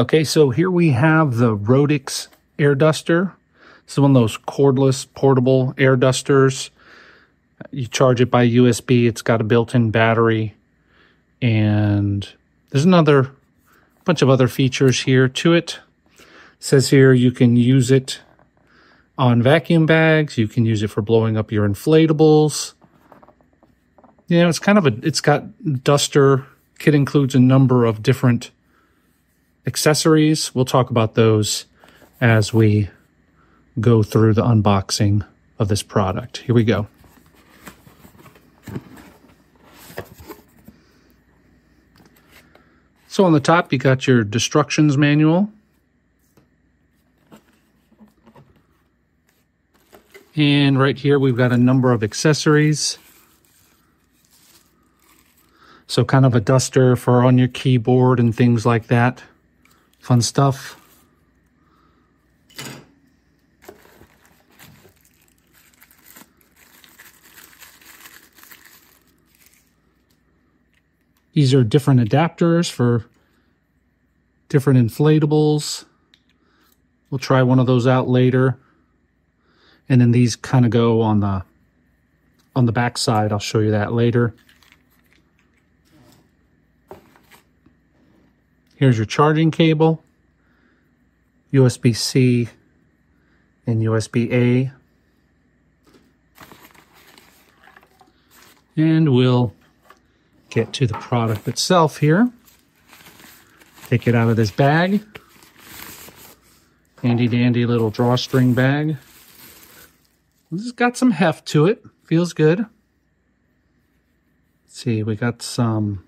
Okay, so here we have the Roedix air duster. Is one of those cordless portable air dusters. You charge it by USB. It's got a built-in battery. And there's another bunch of other features here to it. it. Says here you can use it on vacuum bags. You can use it for blowing up your inflatables. You know, it's kind of a, it's got duster. Kit includes a number of different accessories. We'll talk about those as we go through the unboxing of this product. Here we go. So on the top, you got your destructions manual. And right here, we've got a number of accessories. So kind of a duster for on your keyboard and things like that. Fun stuff. These are different adapters for different inflatables. We'll try one of those out later. And then these kind of go on the on the back side. I'll show you that later. Here's your charging cable, USB-C and USB-A. And we'll get to the product itself here. Take it out of this bag. Handy dandy little drawstring bag. This has got some heft to it. Feels good. Let's see, we got some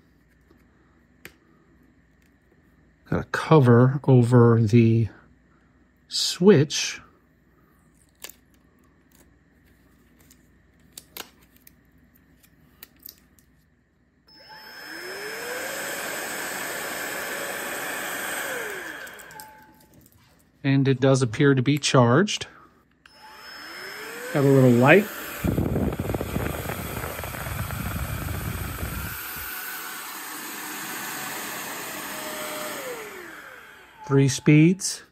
got a cover over the switch and it does appear to be charged. Got a little light. Three speeds.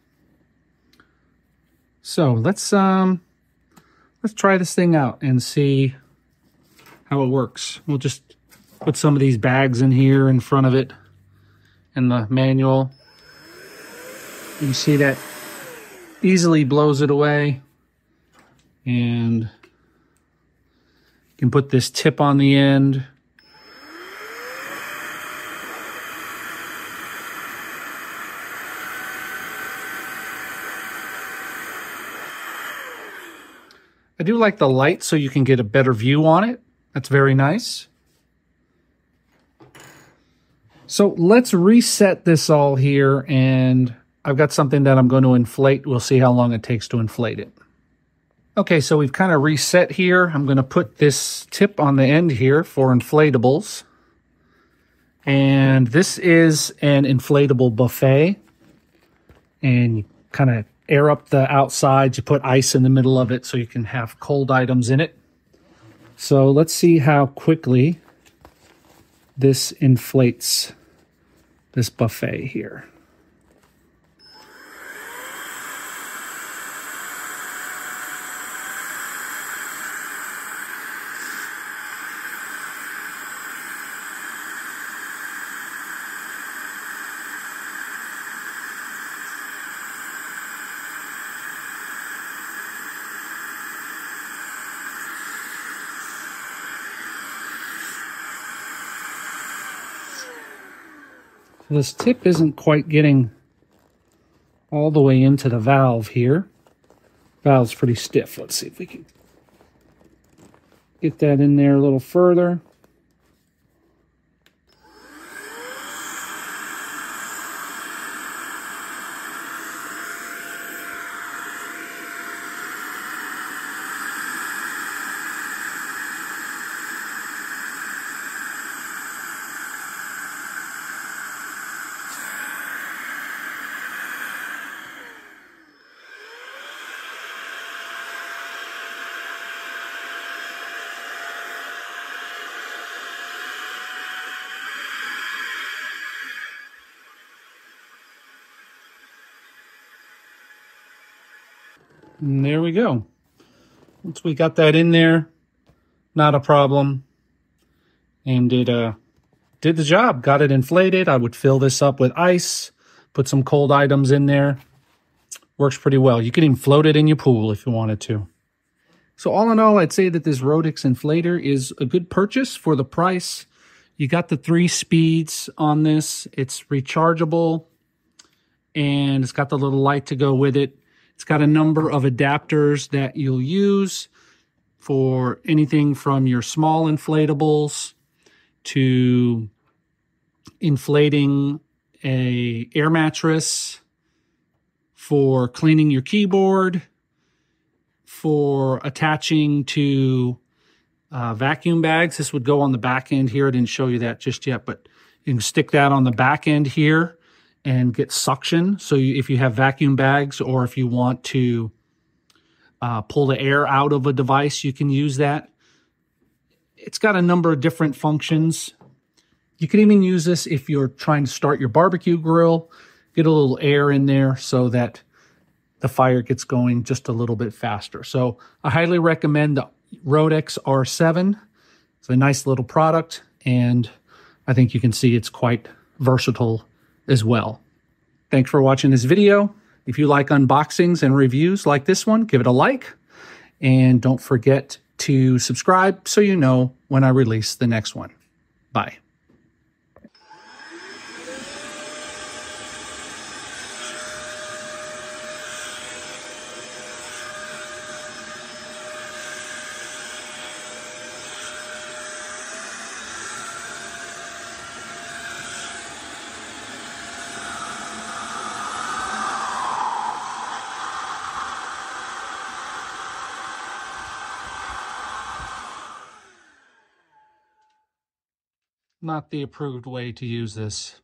So let's um let's try this thing out and see how it works. We'll just put some of these bags in here in front of it in the manual. You see that easily blows it away. And you can put this tip on the end. I do like the light so you can get a better view on it. That's very nice. So let's reset this all here and I've got something that I'm going to inflate. We'll see how long it takes to inflate it. Okay, so we've kind of reset here. I'm going to put this tip on the end here for inflatables. And this is an inflatable buffet. And you kind of air up the outside. You put ice in the middle of it so you can have cold items in it. So let's see how quickly this inflates this buffet here. This tip isn't quite getting all the way into the valve here. Valve's pretty stiff. Let's see if we can get that in there a little further. And there we go. Once we got that in there, not a problem. And it uh, did the job. Got it inflated. I would fill this up with ice, put some cold items in there. Works pretty well. You can even float it in your pool if you wanted to. So all in all, I'd say that this Roedix inflator is a good purchase for the price. You got the three speeds on this. It's rechargeable and it's got the little light to go with it. It's got a number of adapters that you'll use for anything from your small inflatables to inflating a air mattress for cleaning your keyboard for attaching to uh, vacuum bags. This would go on the back end here. I didn't show you that just yet, but you can stick that on the back end here and get suction. So you, if you have vacuum bags or if you want to uh, pull the air out of a device, you can use that. It's got a number of different functions. You can even use this if you're trying to start your barbecue grill, get a little air in there so that the fire gets going just a little bit faster. So I highly recommend the Roedix R7. It's a nice little product, and I think you can see it's quite versatile as well. Thanks for watching this video. If you like unboxings and reviews like this one, give it a like. And don't forget to subscribe so you know when I release the next one. Bye. Not the approved way to use this.